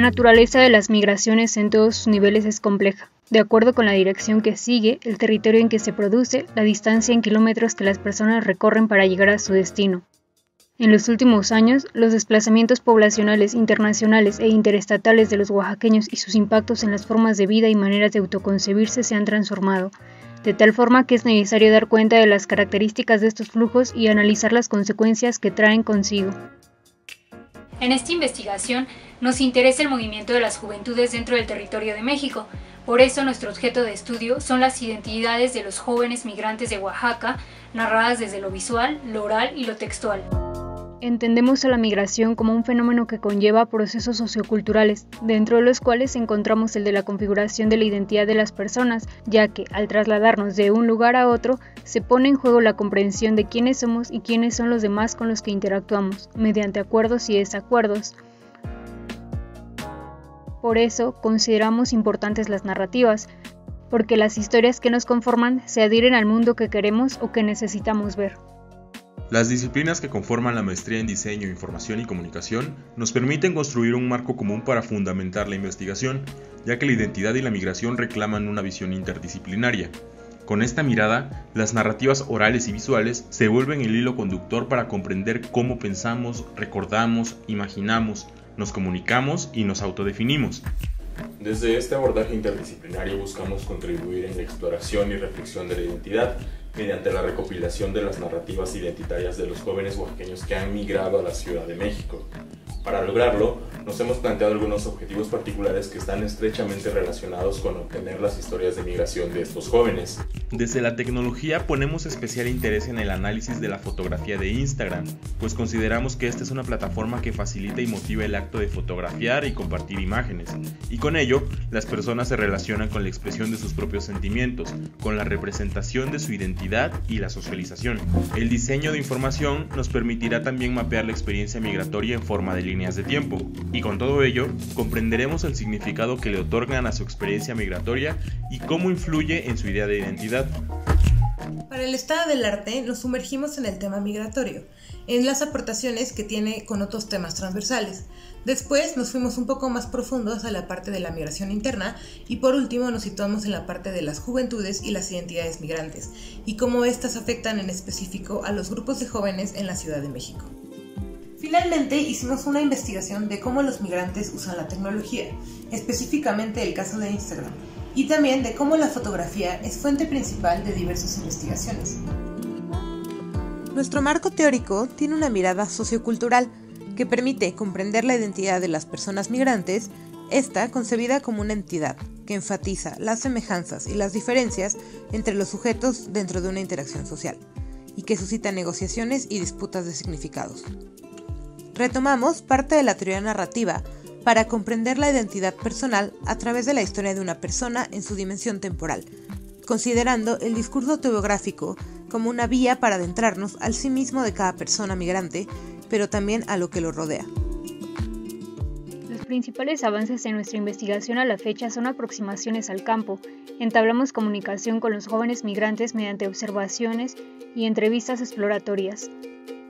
naturaleza de las migraciones en todos sus niveles es compleja, de acuerdo con la dirección que sigue, el territorio en que se produce, la distancia en kilómetros que las personas recorren para llegar a su destino. En los últimos años, los desplazamientos poblacionales internacionales e interestatales de los oaxaqueños y sus impactos en las formas de vida y maneras de autoconcebirse se han transformado, de tal forma que es necesario dar cuenta de las características de estos flujos y analizar las consecuencias que traen consigo. En esta investigación nos interesa el movimiento de las juventudes dentro del territorio de México. Por eso nuestro objeto de estudio son las identidades de los jóvenes migrantes de Oaxaca, narradas desde lo visual, lo oral y lo textual. Entendemos a la migración como un fenómeno que conlleva procesos socioculturales, dentro de los cuales encontramos el de la configuración de la identidad de las personas, ya que, al trasladarnos de un lugar a otro, se pone en juego la comprensión de quiénes somos y quiénes son los demás con los que interactuamos, mediante acuerdos y desacuerdos. Por eso, consideramos importantes las narrativas, porque las historias que nos conforman se adhieren al mundo que queremos o que necesitamos ver. Las disciplinas que conforman la maestría en diseño, información y comunicación nos permiten construir un marco común para fundamentar la investigación, ya que la identidad y la migración reclaman una visión interdisciplinaria. Con esta mirada, las narrativas orales y visuales se vuelven el hilo conductor para comprender cómo pensamos, recordamos, imaginamos, nos comunicamos y nos autodefinimos. Desde este abordaje interdisciplinario buscamos contribuir en la exploración y reflexión de la identidad, mediante la recopilación de las narrativas identitarias de los jóvenes oaxaqueños que han migrado a la Ciudad de México. Para lograrlo, nos hemos planteado algunos objetivos particulares que están estrechamente relacionados con obtener las historias de migración de estos jóvenes. Desde la tecnología ponemos especial interés en el análisis de la fotografía de Instagram, pues consideramos que esta es una plataforma que facilita y motiva el acto de fotografiar y compartir imágenes, y con ello las personas se relacionan con la expresión de sus propios sentimientos, con la representación de su identidad y la socialización. El diseño de información nos permitirá también mapear la experiencia migratoria en forma de líneas de tiempo, y con todo ello comprenderemos el significado que le otorgan a su experiencia migratoria y cómo influye en su idea de identidad. Para el estado del arte nos sumergimos en el tema migratorio, en las aportaciones que tiene con otros temas transversales. Después nos fuimos un poco más profundos a la parte de la migración interna y por último nos situamos en la parte de las juventudes y las identidades migrantes y cómo éstas afectan en específico a los grupos de jóvenes en la Ciudad de México. Finalmente hicimos una investigación de cómo los migrantes usan la tecnología, específicamente el caso de Instagram, y también de cómo la fotografía es fuente principal de diversas investigaciones. Nuestro marco teórico tiene una mirada sociocultural que permite comprender la identidad de las personas migrantes, esta concebida como una entidad que enfatiza las semejanzas y las diferencias entre los sujetos dentro de una interacción social, y que suscita negociaciones y disputas de significados. Retomamos parte de la teoría narrativa para comprender la identidad personal a través de la historia de una persona en su dimensión temporal, considerando el discurso autobiográfico como una vía para adentrarnos al sí mismo de cada persona migrante, pero también a lo que lo rodea. Los principales avances en nuestra investigación a la fecha son aproximaciones al campo. Entablamos comunicación con los jóvenes migrantes mediante observaciones y entrevistas exploratorias.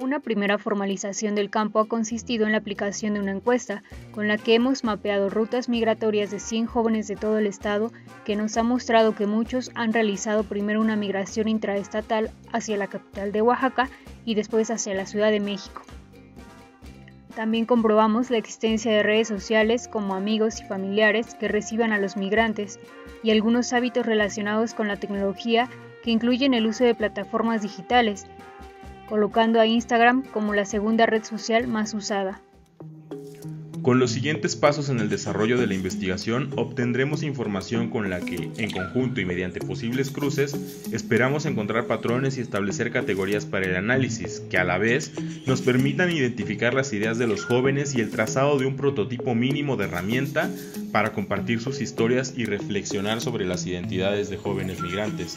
Una primera formalización del campo ha consistido en la aplicación de una encuesta, con la que hemos mapeado rutas migratorias de 100 jóvenes de todo el estado, que nos ha mostrado que muchos han realizado primero una migración intraestatal hacia la capital de Oaxaca y después hacia la Ciudad de México. También comprobamos la existencia de redes sociales como amigos y familiares que reciban a los migrantes y algunos hábitos relacionados con la tecnología que incluyen el uso de plataformas digitales, colocando a Instagram como la segunda red social más usada. Con los siguientes pasos en el desarrollo de la investigación obtendremos información con la que, en conjunto y mediante posibles cruces, esperamos encontrar patrones y establecer categorías para el análisis, que a la vez nos permitan identificar las ideas de los jóvenes y el trazado de un prototipo mínimo de herramienta para compartir sus historias y reflexionar sobre las identidades de jóvenes migrantes.